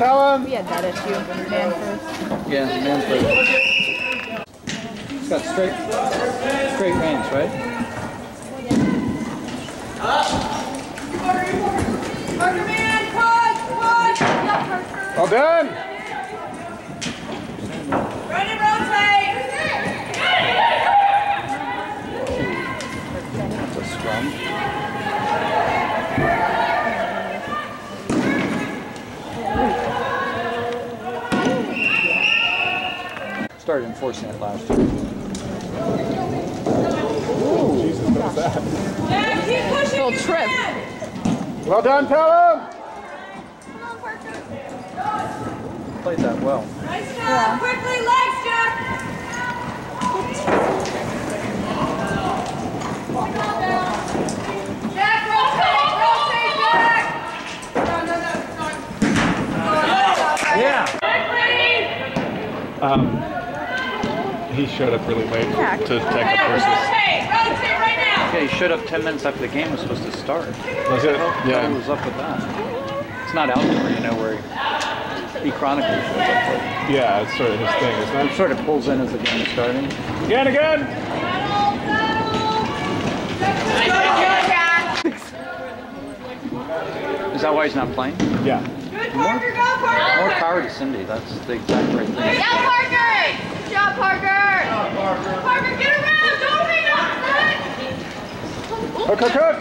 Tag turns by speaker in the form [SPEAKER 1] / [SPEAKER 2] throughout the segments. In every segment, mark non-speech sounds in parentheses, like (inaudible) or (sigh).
[SPEAKER 1] Pelham.
[SPEAKER 2] We had that issue. Man first.
[SPEAKER 3] Yeah, man first. It's got straight, straight range, right?
[SPEAKER 4] Parker man, cut, cut. Yeah, Parker.
[SPEAKER 1] Well done.
[SPEAKER 3] Started enforcing it last year.
[SPEAKER 1] Jesus, what was that?
[SPEAKER 4] Yeah, keep pushing.
[SPEAKER 2] Little trip.
[SPEAKER 1] Well done, Pelham.
[SPEAKER 3] Played that well.
[SPEAKER 4] Nice job. Quickly, legs, Jack. Jack, rotate, rotate, Jack.
[SPEAKER 3] Yeah.
[SPEAKER 4] Quickly.
[SPEAKER 1] Um, he showed up really late
[SPEAKER 2] Yeah.
[SPEAKER 1] to take
[SPEAKER 4] Hey,
[SPEAKER 1] up horses.
[SPEAKER 4] rotate, rotate right now.
[SPEAKER 3] Okay, he showed up 10 minutes after the game was supposed to start.
[SPEAKER 1] Was it?
[SPEAKER 3] What
[SPEAKER 1] Yeah.
[SPEAKER 3] was up with that? It's not outdoor, you know, where he chronically shows up. But
[SPEAKER 1] Yeah, it's sort of his thing, isn't
[SPEAKER 3] he sort of pulls in as the game is starting.
[SPEAKER 1] it? Again, again.
[SPEAKER 3] Is that why he's not playing?
[SPEAKER 1] Yeah.
[SPEAKER 4] Good, Parker, go, Parker.
[SPEAKER 3] More power to Cindy. That's the exact right thing.
[SPEAKER 4] Yeah, Parker. Good job, Parker. Parker, get around. Don't hang on.
[SPEAKER 1] Hook, hook, hook.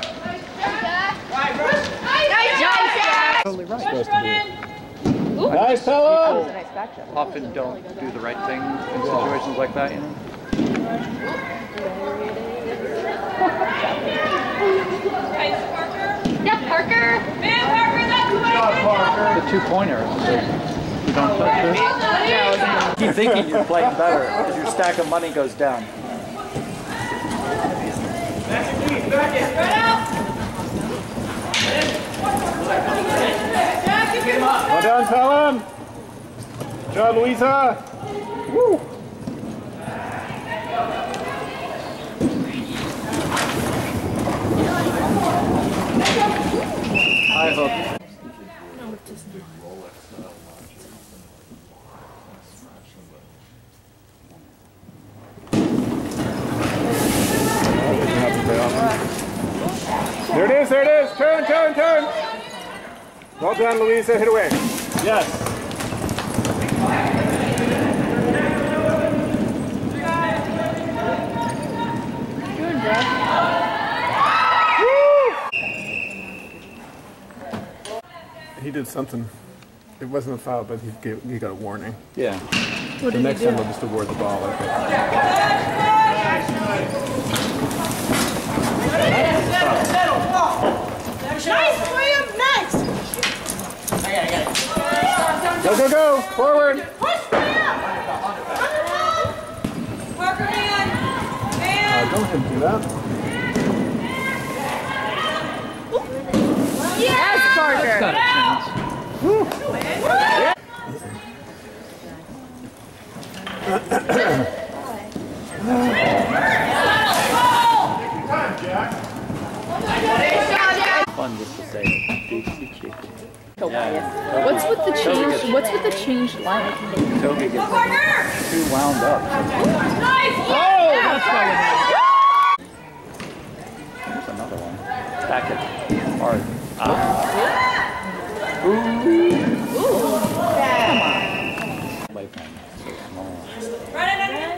[SPEAKER 4] Nice job, Jack.
[SPEAKER 3] Totally right.
[SPEAKER 1] Supposed to be. Nice, Pelham.
[SPEAKER 2] Nice back.
[SPEAKER 3] Often don't do the right thing in situations like that, you know?
[SPEAKER 4] Nice, Parker.
[SPEAKER 2] Yeah, Parker.
[SPEAKER 4] Man, Parker, that's the way.
[SPEAKER 3] The two pointer. You don't touch this. Keep thinking you're playing better as your stack of money goes down.
[SPEAKER 4] Spread out. Jack, if you're
[SPEAKER 1] Well done, Pelham. John Louisa. Woo.
[SPEAKER 3] I hope.
[SPEAKER 1] There it is, there it is. Turn, turn, turn. Well done, Louisa. Hit away. Yes.
[SPEAKER 2] Good, bro.
[SPEAKER 1] He did something. It wasn't a foul, but he, gave, he got a warning.
[SPEAKER 3] Yeah.
[SPEAKER 2] What
[SPEAKER 1] The next time they'll just award the ball. I think.
[SPEAKER 4] Nice, William, nice.
[SPEAKER 1] Go, go, go. Forward.
[SPEAKER 4] Push, William. Parker, man.
[SPEAKER 1] Uh, don't him do that.
[SPEAKER 2] Yes, Parker.
[SPEAKER 3] Got a chance. Fun just to say. Juicy chicken. Yeah.
[SPEAKER 2] What's with the change? What's with the changed line?
[SPEAKER 3] Toby gets too wound up.
[SPEAKER 4] Nice.
[SPEAKER 3] There's another one. Stack it hard. Ah. Ooh. Come on. Lifeline. So small.
[SPEAKER 4] Right, right, right.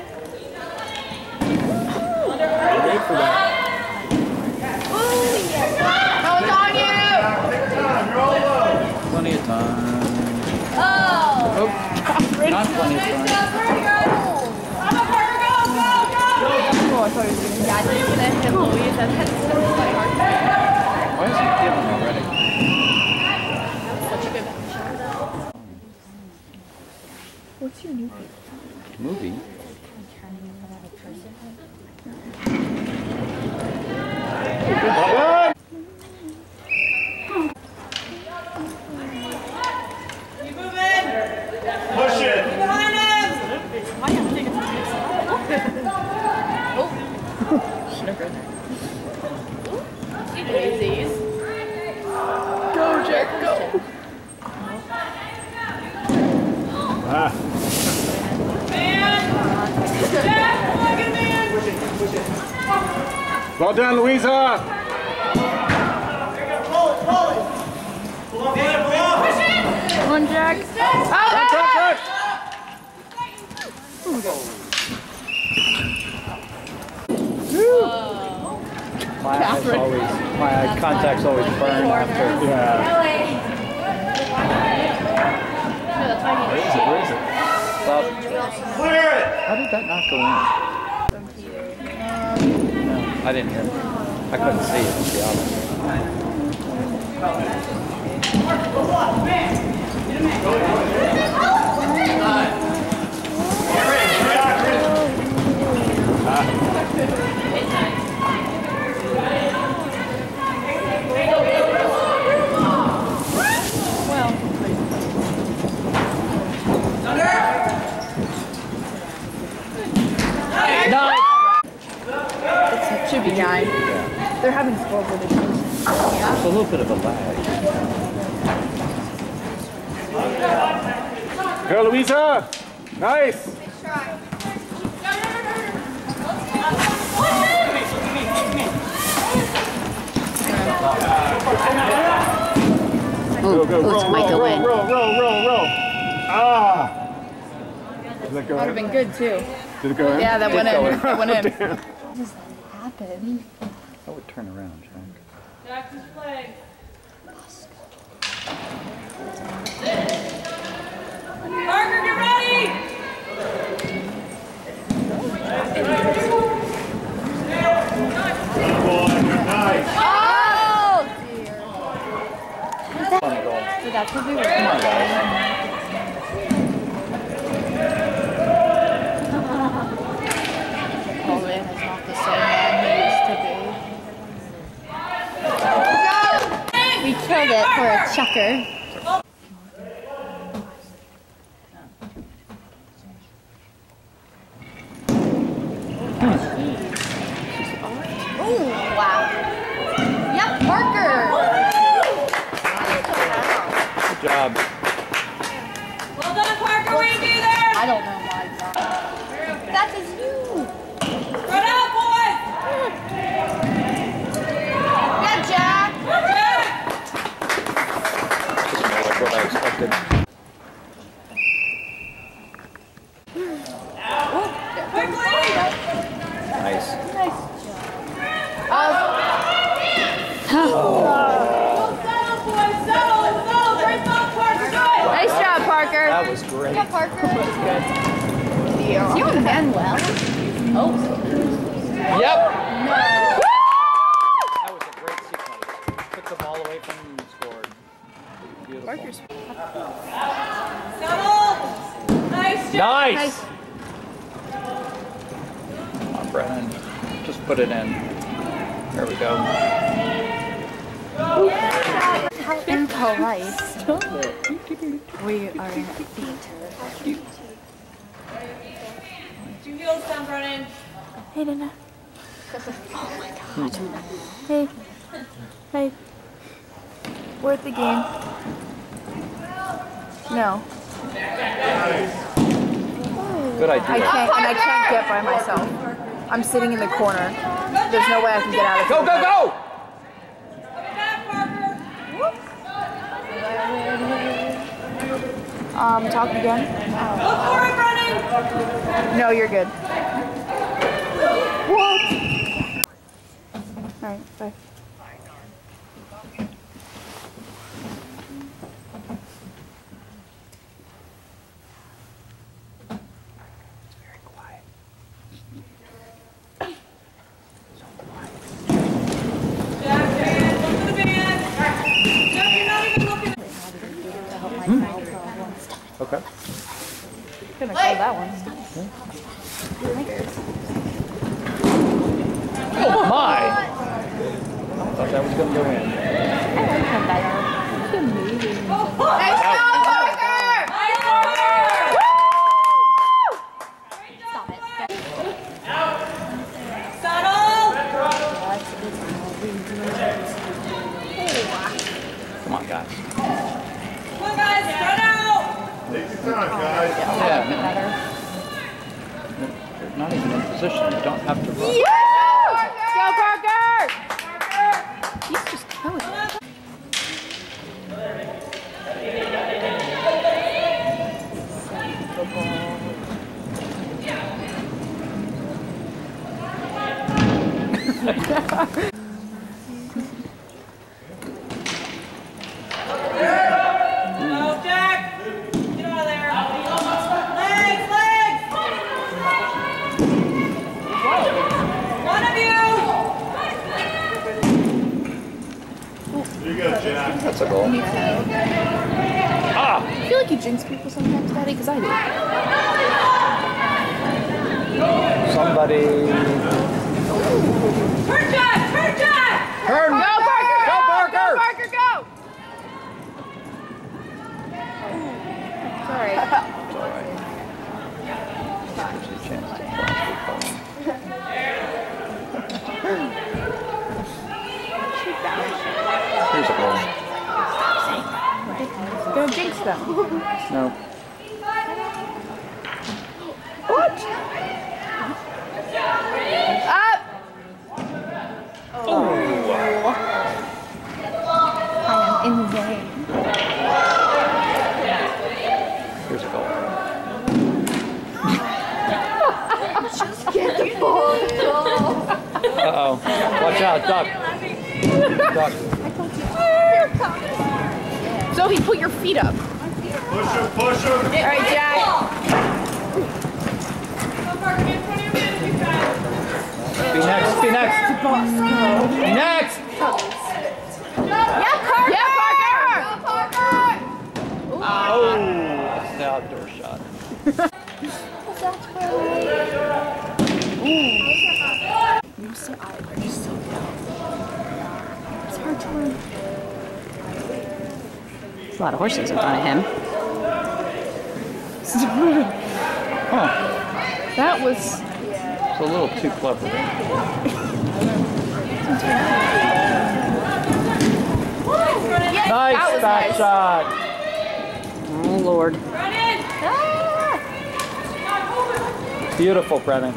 [SPEAKER 1] Wait for that.
[SPEAKER 4] No, it's on you.
[SPEAKER 3] Plenty of time.
[SPEAKER 4] Oh.
[SPEAKER 3] Oh, not plenty of
[SPEAKER 4] Nice
[SPEAKER 3] time.
[SPEAKER 4] job, Parker. Come on, Parker, go, go, go.
[SPEAKER 2] Oh, I thought he was going to yeah, he's gonna hit Louise. That had to play hard.
[SPEAKER 3] Why is he giving already?
[SPEAKER 2] Such a good shot. What's your new favorite?
[SPEAKER 3] Movie?
[SPEAKER 1] Well done.
[SPEAKER 4] Keep moving.
[SPEAKER 1] Push it.
[SPEAKER 4] Behind him.
[SPEAKER 2] Daisies.
[SPEAKER 1] Well done, Louisa.
[SPEAKER 2] Come on, Jack.
[SPEAKER 1] Run, run, run.
[SPEAKER 3] My eyes always, my eye contacts always burn after.
[SPEAKER 1] Yeah.
[SPEAKER 3] Where is it? Where is it? Bob,
[SPEAKER 5] Clear it!
[SPEAKER 3] how did that not go in? I didn't hear. I couldn't see it, to be honest.
[SPEAKER 2] It should be nine. They're having scoreboard issues.
[SPEAKER 3] It's a little bit of a lag.
[SPEAKER 1] Go, Louisa. Nice. Go, go, roll,
[SPEAKER 2] might
[SPEAKER 1] roll,
[SPEAKER 2] go
[SPEAKER 1] roll,
[SPEAKER 2] in.
[SPEAKER 1] roll, roll, roll, roll. Ah. Did that go
[SPEAKER 2] Would have been good too.
[SPEAKER 1] Did it go in?
[SPEAKER 2] Yeah, that went in. That went in. (laughs)
[SPEAKER 1] Damn.
[SPEAKER 2] Happened.
[SPEAKER 3] I would turn around, Jack.
[SPEAKER 4] Jackson's flag. Parker, get ready!
[SPEAKER 2] Oh dear.
[SPEAKER 3] Funny goal.
[SPEAKER 2] But that's what we were.
[SPEAKER 3] Come on, guys.
[SPEAKER 2] Colin is not the same man he used to be. We it for a chukker. Oh, wow. Yep, Parker.
[SPEAKER 3] Good job.
[SPEAKER 4] Well done, Parker, way to be there!
[SPEAKER 2] I don't know my job. That is you.
[SPEAKER 4] Run out, boys!
[SPEAKER 2] Yeah, Jack.
[SPEAKER 4] Jack!
[SPEAKER 3] Just more like what I expected.
[SPEAKER 4] Quickly!
[SPEAKER 3] Nice.
[SPEAKER 4] Settle, boys, settle, settle! Great thought, Parker, good!
[SPEAKER 2] Nice job, Parker.
[SPEAKER 3] That was great.
[SPEAKER 2] Parker. Is you Manuel? Oh.
[SPEAKER 3] Yep. That was a great sequence. Took the ball away from him and scored. Beautiful.
[SPEAKER 4] Settle! Nice job!
[SPEAKER 3] Nice. Come on, Brennan. Just put it in. There we go.
[SPEAKER 2] How impolite. We are in theater.
[SPEAKER 4] Two heels down, Brennan.
[SPEAKER 2] Hey, Dana. Oh my god. Hey. Hey. We're at the game. No.
[SPEAKER 3] Good idea.
[SPEAKER 2] I can't, and I can't get by myself. I'm sitting in the corner. There's no way I can get out of
[SPEAKER 3] here.
[SPEAKER 2] Go,
[SPEAKER 3] go, go!
[SPEAKER 4] Coming back, Parker.
[SPEAKER 2] Um, talk again?
[SPEAKER 4] Look for it, Brennan!
[SPEAKER 2] No, you're good. What? Alright, bye.
[SPEAKER 4] Jack, man, look for the band. Jack, you're not even looking.
[SPEAKER 3] Okay.
[SPEAKER 2] Gonna call that one.
[SPEAKER 3] Oh my! Thought that was gonna go in.
[SPEAKER 2] I like him better. He's amazing.
[SPEAKER 4] Nice job, Parker! Nice Parker!
[SPEAKER 2] Stop it.
[SPEAKER 4] Settle!
[SPEAKER 3] Come on, guys.
[SPEAKER 4] Come on, guys, spread out!
[SPEAKER 5] Take your time, guys.
[SPEAKER 3] Yeah,
[SPEAKER 2] Better.
[SPEAKER 3] they're not even in position. You don't have to run.
[SPEAKER 2] Yeah!
[SPEAKER 6] Go, Jack! Get out of there! Legs, legs! One of you!
[SPEAKER 5] There you go, Jack.
[SPEAKER 3] That's a goal. Ah!
[SPEAKER 2] I feel like you jinx people sometimes, Daddy, because I do.
[SPEAKER 3] Somebody.
[SPEAKER 6] Turn, Jack! Turn, Jack!
[SPEAKER 3] Turn!
[SPEAKER 2] Go,
[SPEAKER 3] Go, Parker!
[SPEAKER 2] Go, Parker, go! Sorry.
[SPEAKER 3] It's all right. Gives you a chance to flash Here's a goal.
[SPEAKER 2] Gonna jinx them.
[SPEAKER 3] No.
[SPEAKER 2] Up!
[SPEAKER 3] Oh.
[SPEAKER 2] I am insane.
[SPEAKER 3] Here's a goal. (laughs) Uh oh. Watch out, duck. Duck.
[SPEAKER 2] Sophie, put your feet up.
[SPEAKER 5] Push him, push him.
[SPEAKER 2] All right, Jack.
[SPEAKER 6] Go, Parker, get in front of your man if you can.
[SPEAKER 3] Be next. Be next. Be next.
[SPEAKER 2] Yeah, Parker! Yeah, Parker!
[SPEAKER 3] Oh. That's the outdoor shot. Ooh.
[SPEAKER 2] You see, I are so down. It's hard to learn.
[SPEAKER 7] There's a lot of horses in front of him. (laughs)
[SPEAKER 3] Huh.
[SPEAKER 2] That was.
[SPEAKER 3] It's a little too clever. Nice
[SPEAKER 2] That
[SPEAKER 3] back
[SPEAKER 2] nice.
[SPEAKER 3] shot.
[SPEAKER 7] Oh, Lord.
[SPEAKER 6] Run!
[SPEAKER 3] Beautiful, Brennan.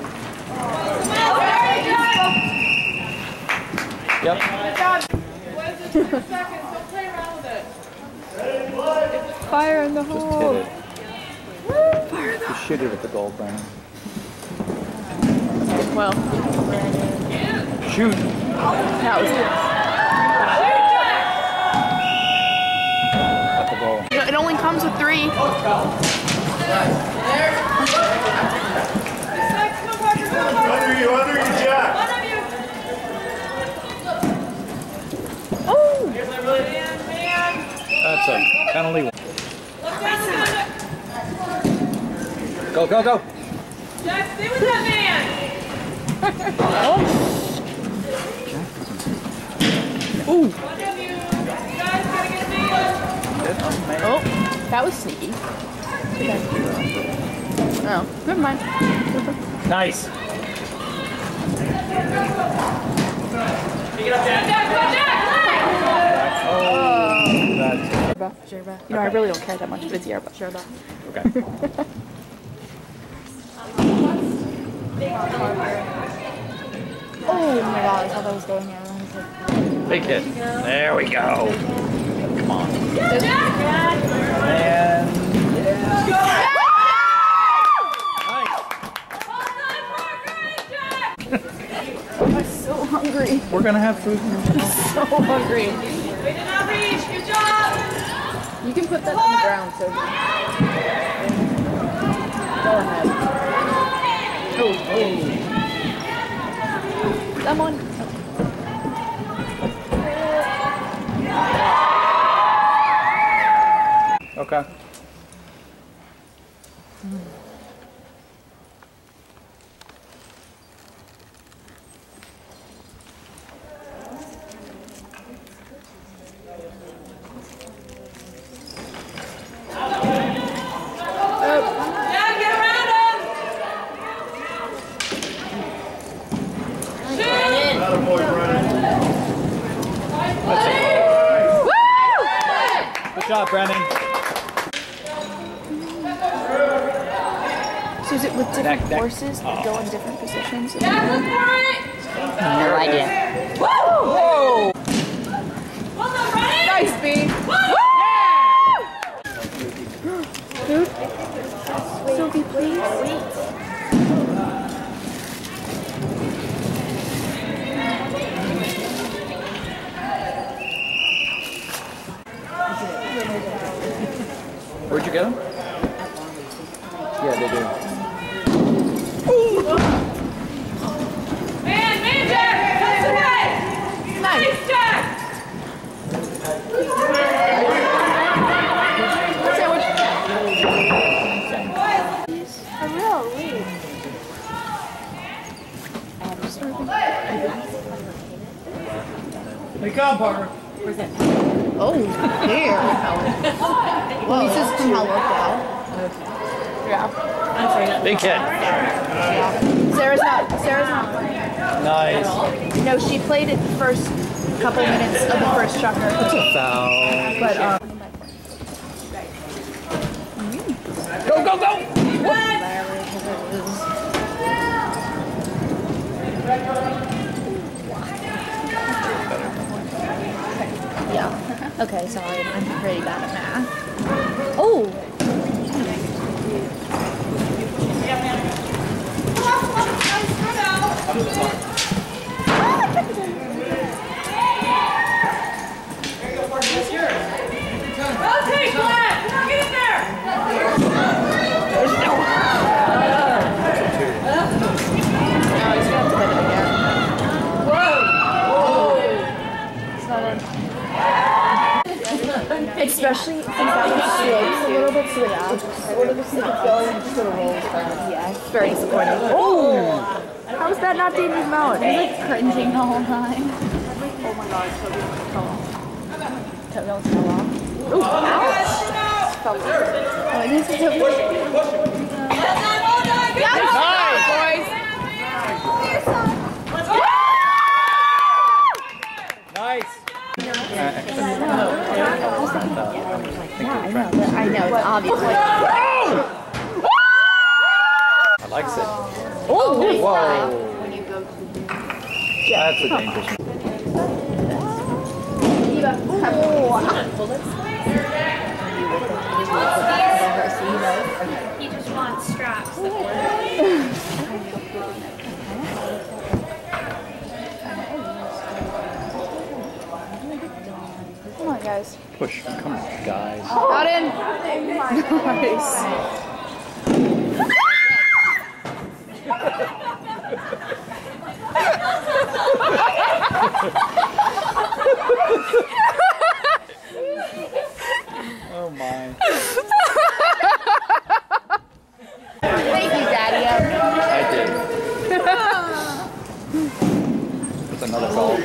[SPEAKER 3] Yep. (laughs)
[SPEAKER 6] Seconds, don't play around with it.
[SPEAKER 2] Fire in the
[SPEAKER 3] Just
[SPEAKER 2] hole.
[SPEAKER 3] hit it. Just shoot it at the goal, Brennan.
[SPEAKER 2] Well,
[SPEAKER 3] Shoot.
[SPEAKER 2] that was.
[SPEAKER 3] At the goal.
[SPEAKER 2] You know, it only comes with three.
[SPEAKER 6] Legs, come, Parker, go, Parker!
[SPEAKER 5] Under you, under you, Jack.
[SPEAKER 6] One of you!
[SPEAKER 2] Oh!
[SPEAKER 6] Man, man!
[SPEAKER 3] That's a penalty.
[SPEAKER 6] Look down.
[SPEAKER 3] Go, go, go.
[SPEAKER 6] Jack, stay with that man!
[SPEAKER 2] Ooh! (laughs)
[SPEAKER 6] One of you! You guys gotta get me!
[SPEAKER 2] Oh, that was sneaky. Oh, never mind.
[SPEAKER 3] Nice.
[SPEAKER 6] Jack, go, Jack!
[SPEAKER 3] Oh, that's
[SPEAKER 2] Yerba. You know, I really don't care that much, but it's yerba. Yerba.
[SPEAKER 3] okay. (laughs)
[SPEAKER 2] Oh my god, I thought that was going in. I was like,
[SPEAKER 3] Big hit. There we go. Come on. And
[SPEAKER 2] I'm so hungry.
[SPEAKER 3] we're gonna have food. (laughs)
[SPEAKER 2] So hungry. You can put that on the ground, so. Go ahead.
[SPEAKER 6] Oh, oh. Someone. Okay. Shoot!
[SPEAKER 5] Attaboy, Brennan.
[SPEAKER 3] Good job, Brennan.
[SPEAKER 2] So is it with different
[SPEAKER 3] Neck, neck.
[SPEAKER 2] horses that go in different positions?
[SPEAKER 6] Jack, look!
[SPEAKER 7] No idea.
[SPEAKER 2] Whoa!
[SPEAKER 6] Well done, Brennan!
[SPEAKER 2] Nice, B. Dude. Sophie, please.
[SPEAKER 3] Get him? Yeah, they do.
[SPEAKER 6] Man, man, Jack! That's away! Nice, Jack!
[SPEAKER 3] They come, Parker.
[SPEAKER 2] Oh, here. Well, this is somehow worked out. Yeah.
[SPEAKER 3] Big hit.
[SPEAKER 2] Sarah's not. Sarah's not.
[SPEAKER 3] Nice.
[SPEAKER 2] No, she played it the first couple minutes of the first chukker.
[SPEAKER 3] It's a foul.
[SPEAKER 2] But um.
[SPEAKER 3] Go, go, go!
[SPEAKER 2] Yeah. Okay, sorry. I'm pretty bad at math. Oh.
[SPEAKER 6] Okay, Glenn! Come on, get in there!
[SPEAKER 2] Especially since that one slopes a little bit, so yeah, sort of just like going just sort of rolls down. Yeah, it's very disappointing. Oh! How was that not Davy's mouth? He's like cringing the whole time. Oh my god, Toby fell off. Toby almost fell off. Ooh, ouch! Fell off. Oh, I need to Toby.
[SPEAKER 3] Nice.
[SPEAKER 2] I know, but I know, it's obvious. Like,
[SPEAKER 3] I like it.
[SPEAKER 2] oh,
[SPEAKER 3] Whoa. That's a dangerous
[SPEAKER 4] He just wants straps.
[SPEAKER 2] Come on, guys.
[SPEAKER 3] push. Come on, guys.
[SPEAKER 2] Got in. (laughs) Nice.
[SPEAKER 3] Oh my.
[SPEAKER 2] Thank you, Daddy.
[SPEAKER 3] I did. That's another goal.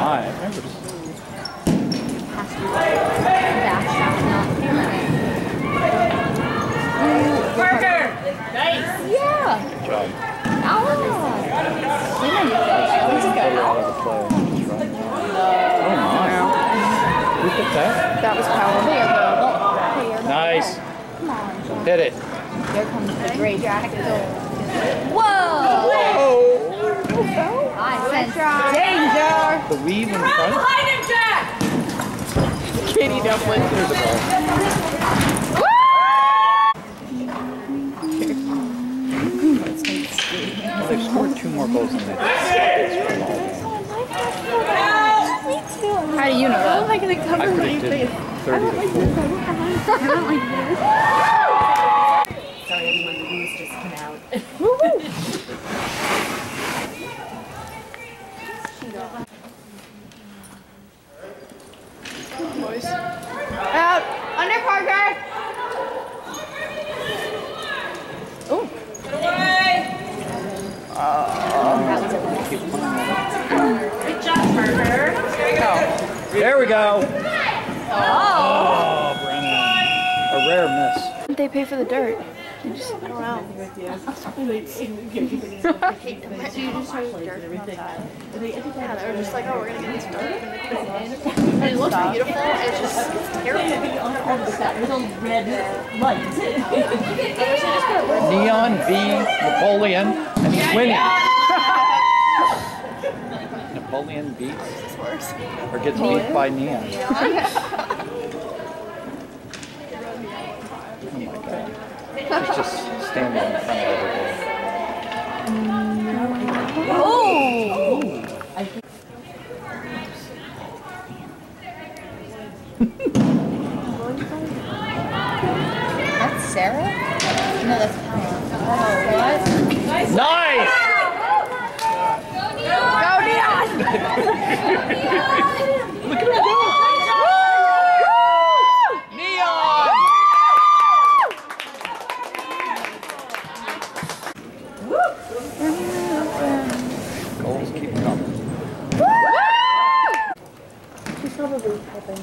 [SPEAKER 3] My. I remember
[SPEAKER 6] Parker! Nice!
[SPEAKER 2] Yeah.
[SPEAKER 3] Good job.
[SPEAKER 2] Oh.
[SPEAKER 3] Play out of the play. That's right. Oh my. Who put that?
[SPEAKER 2] That was power. Here, girl.
[SPEAKER 3] Nice. Hit it.
[SPEAKER 2] There comes the great Jack. Whoa! I sense danger.
[SPEAKER 3] The weave in front.
[SPEAKER 6] Behind him, Jack!
[SPEAKER 2] Katie Dublin.
[SPEAKER 3] Here's the ball. They've scored two more goals than they did.
[SPEAKER 2] How do you know that?
[SPEAKER 7] am I gonna cover
[SPEAKER 3] I predicted
[SPEAKER 7] face?
[SPEAKER 3] 30 to 4.
[SPEAKER 7] I don't like this.
[SPEAKER 8] Sorry, everyone, the just came out.
[SPEAKER 2] Out. Under Parker.
[SPEAKER 6] Good job, Parker.
[SPEAKER 3] There we go. Oh. oh, Brennan. A rare miss.
[SPEAKER 2] Didn't They pay for the dirt. They just, I don't know. So you just have dirt from outside. Yeah, they were just like, oh, we're gonna get this dirt. (laughs) And it looks beautiful. It's just (laughs) it's terrible. (laughs)
[SPEAKER 3] Neon v Napoleon, and he's winning. Napoleon beats or gets beat by Neon. Oh my. He's just standing in front of everybody. Oh! (laughs)
[SPEAKER 2] That's Sarah? No, that's Kyle. Oh, what?
[SPEAKER 3] Nice!
[SPEAKER 2] Go, Neon!
[SPEAKER 3] Neon! Goals keep coming.
[SPEAKER 2] She's probably helping.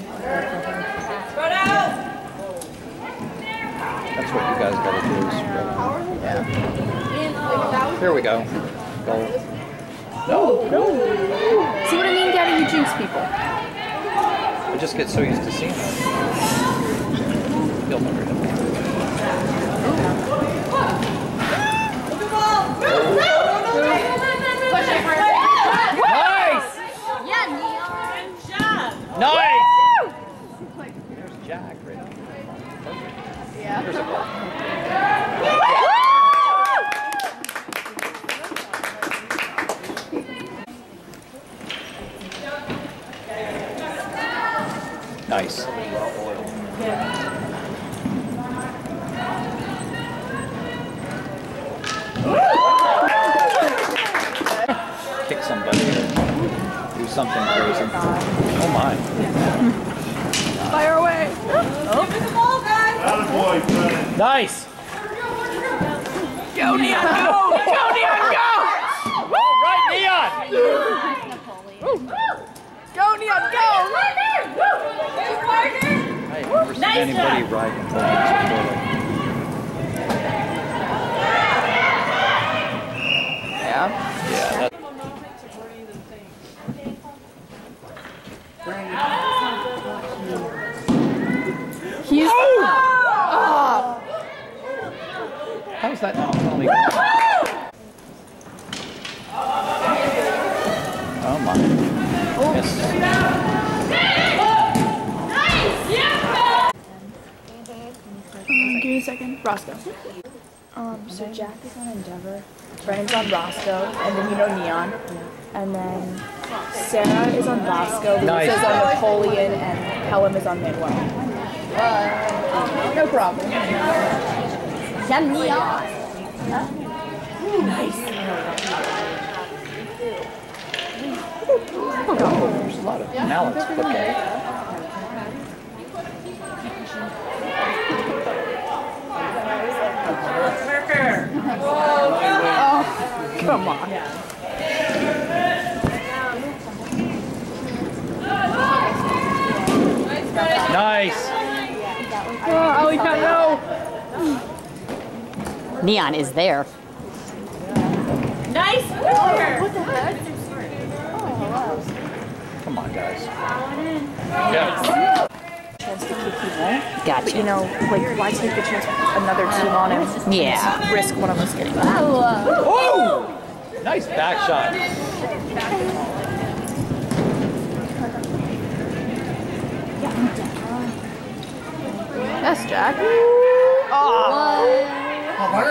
[SPEAKER 6] Spread out.
[SPEAKER 3] That's what you guys gotta do is spread out. Here we go. Goal.
[SPEAKER 2] See what I mean, Daddy? You jinx people.
[SPEAKER 3] I just get so used to seeing it. You'll never hit me. Nice!
[SPEAKER 2] Yeah, Neon.
[SPEAKER 6] Good
[SPEAKER 3] Nice! There's Jack right.
[SPEAKER 2] Yeah.
[SPEAKER 3] There's a goal. Nice. Kick somebody or do something crazy. Oh my.
[SPEAKER 2] Fire away.
[SPEAKER 6] Give me the ball, guys.
[SPEAKER 5] Attaboy, Brennan.
[SPEAKER 3] Nice!
[SPEAKER 2] Go, Neon, go! Go, Neon, go!
[SPEAKER 3] All right, Neon!
[SPEAKER 2] Go, Neon, go!
[SPEAKER 6] Good, Parker.
[SPEAKER 3] I have never seen
[SPEAKER 6] Nice
[SPEAKER 3] anybody
[SPEAKER 6] job.
[SPEAKER 3] ride ponies before.
[SPEAKER 2] Yeah.
[SPEAKER 3] Yeah, that,
[SPEAKER 2] He's.
[SPEAKER 3] how is that not only one? Oh my. Yes.
[SPEAKER 2] Um, give me a second. Roscoe. Um, so Jack is on Endeavor, Brennan's on Roscoe, and then you know Neon. And then Sarah is on Bosco,
[SPEAKER 3] Nice.
[SPEAKER 2] Lisa's on Napoleon, and Helen is on Manuel. Uh, no problem. Yeah, Neon. Nice.
[SPEAKER 3] There's a lot of now it's cooking.
[SPEAKER 2] Come on.
[SPEAKER 3] Nice.
[SPEAKER 2] Oh, Allie can't know.
[SPEAKER 8] Neon is there.
[SPEAKER 6] Nice, Parker.
[SPEAKER 3] Come on, guys. Yeah.
[SPEAKER 2] Chance to kick people.
[SPEAKER 8] Gotcha.
[SPEAKER 2] But you know, like, why take the chance another team on him?
[SPEAKER 8] Yeah.
[SPEAKER 2] Risk one of us getting hurt.
[SPEAKER 3] Oh! Nice back shot.
[SPEAKER 2] Yes, Jack.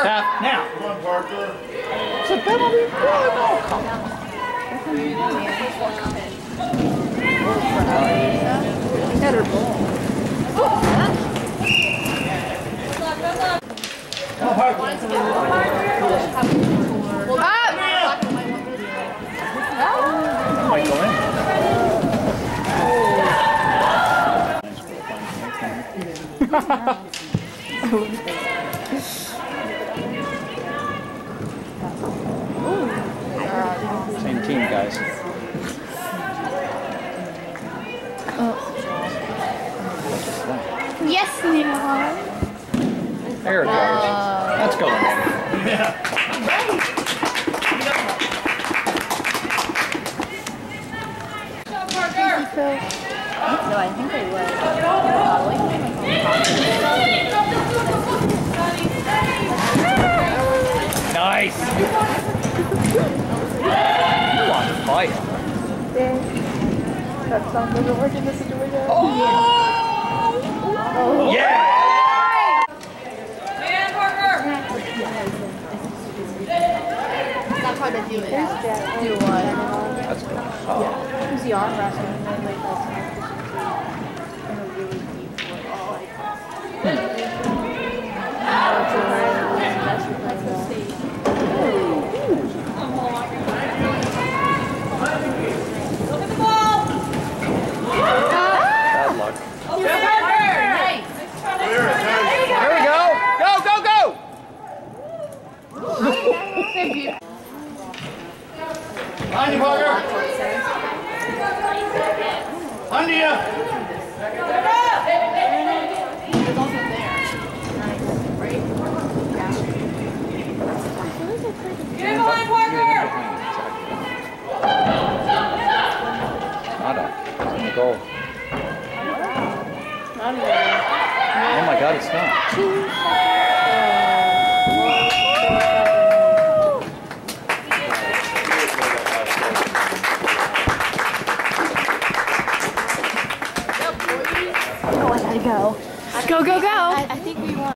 [SPEAKER 3] Tap now.
[SPEAKER 5] Come on, Parker.
[SPEAKER 3] It's a penalty. Oh, no. Come on.
[SPEAKER 2] Hit her ball.
[SPEAKER 3] Same team, guys. Oh.
[SPEAKER 2] Yes, Neon.
[SPEAKER 3] There it goes. Uh, Let's go.
[SPEAKER 2] No, I think they
[SPEAKER 3] Nice. You on fire.
[SPEAKER 2] That song doesn't work in this situation.
[SPEAKER 3] Yeah. Oh. Yeah!
[SPEAKER 6] Man, Parker!
[SPEAKER 2] That's hard to do it. Do what?
[SPEAKER 3] That's good. Oh. Yeah.
[SPEAKER 2] Who's the arm wrestling?